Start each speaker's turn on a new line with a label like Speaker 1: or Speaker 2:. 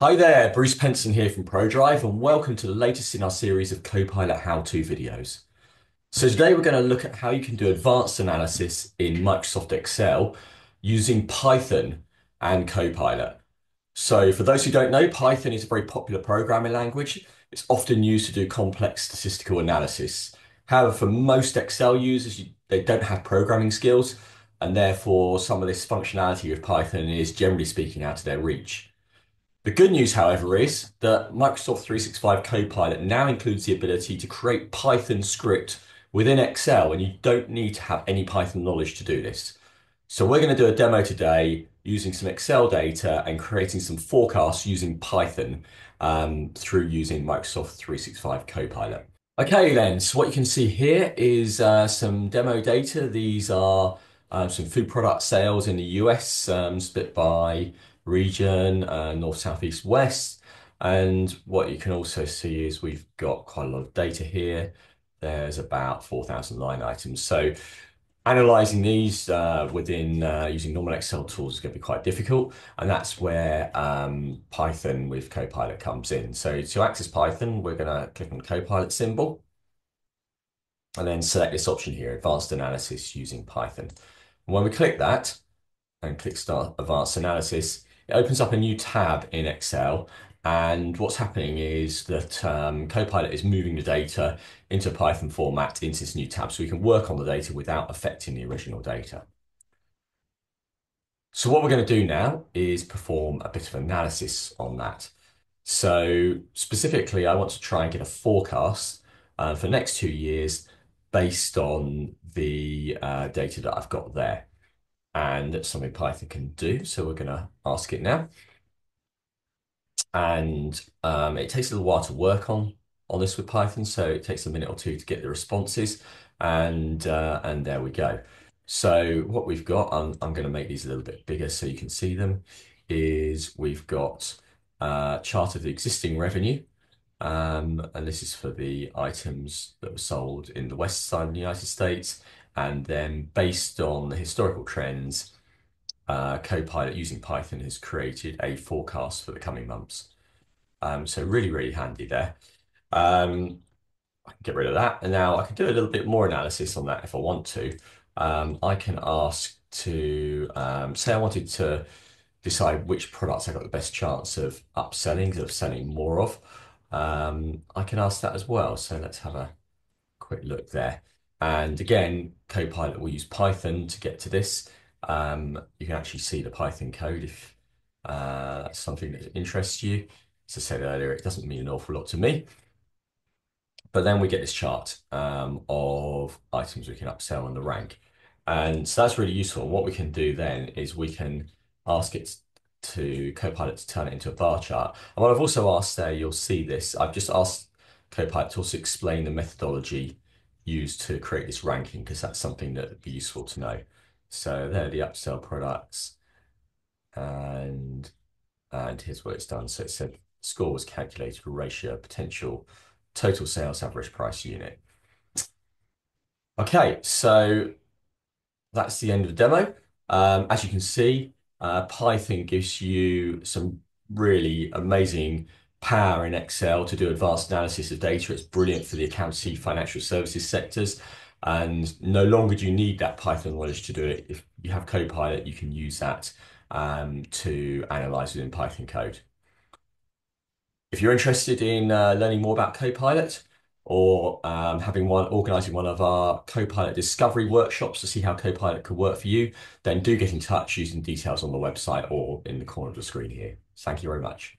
Speaker 1: Hi there, Bruce Penson here from ProDrive, and welcome to the latest in our series of Copilot how-to videos. So today we're going to look at how you can do advanced analysis in Microsoft Excel using Python and Copilot. So for those who don't know, Python is a very popular programming language. It's often used to do complex statistical analysis. However, for most Excel users, they don't have programming skills, and therefore some of this functionality of Python is generally speaking out of their reach. The good news, however, is that Microsoft 365 Copilot now includes the ability to create Python script within Excel, and you don't need to have any Python knowledge to do this. So we're going to do a demo today using some Excel data and creating some forecasts using Python um, through using Microsoft 365 Copilot. Okay then, so what you can see here is uh, some demo data. These are uh, some food product sales in the US um, split by region, uh, north, south, east, west. And what you can also see is we've got quite a lot of data here. There's about 4,000 line items. So analyzing these uh, within uh, using normal Excel tools is going to be quite difficult. And that's where um, Python with Copilot comes in. So to access Python, we're going to click on Copilot symbol and then select this option here, Advanced Analysis using Python. When we click that and click Start Advanced Analysis, it opens up a new tab in Excel. And what's happening is that um, Copilot is moving the data into Python format into this new tab so we can work on the data without affecting the original data. So what we're going to do now is perform a bit of analysis on that. So specifically, I want to try and get a forecast uh, for the next two years based on the uh, data that I've got there and something Python can do. So we're going to ask it now. And um, it takes a little while to work on on this with Python, so it takes a minute or two to get the responses, and uh, and there we go. So what we've got, I'm, I'm going to make these a little bit bigger so you can see them, is we've got a chart of the existing revenue, um, and this is for the items that were sold in the west side of the United States, and then based on the historical trends, uh, Copilot using Python has created a forecast for the coming months. Um, so really, really handy there. Um, I can get rid of that. And now I can do a little bit more analysis on that if I want to. Um, I can ask to, um, say I wanted to decide which products I got the best chance of upselling, of selling more of. Um, I can ask that as well. So let's have a quick look there. And again, Copilot will use Python to get to this. Um, you can actually see the Python code if uh, that's something that interests you. As I said earlier, it doesn't mean an awful lot to me. But then we get this chart um, of items we can upsell on the rank. And so that's really useful. What we can do then is we can ask it to Copilot to turn it into a bar chart. And what I've also asked there, you'll see this, I've just asked Copilot to also explain the methodology used to create this ranking because that's something that would be useful to know. So there are the upsell products and and here's what it's done. So it said score was calculated for ratio potential total sales average price unit. Okay, so that's the end of the demo. Um, as you can see, uh, Python gives you some really amazing power in Excel to do advanced analysis of data. It's brilliant for the accountancy, financial services sectors. And no longer do you need that Python knowledge to do it. If you have Copilot, you can use that um, to analyze within Python code. If you're interested in uh, learning more about Copilot or um, having one organizing one of our Copilot discovery workshops to see how Copilot could work for you, then do get in touch using details on the website or in the corner of the screen here. Thank you very much.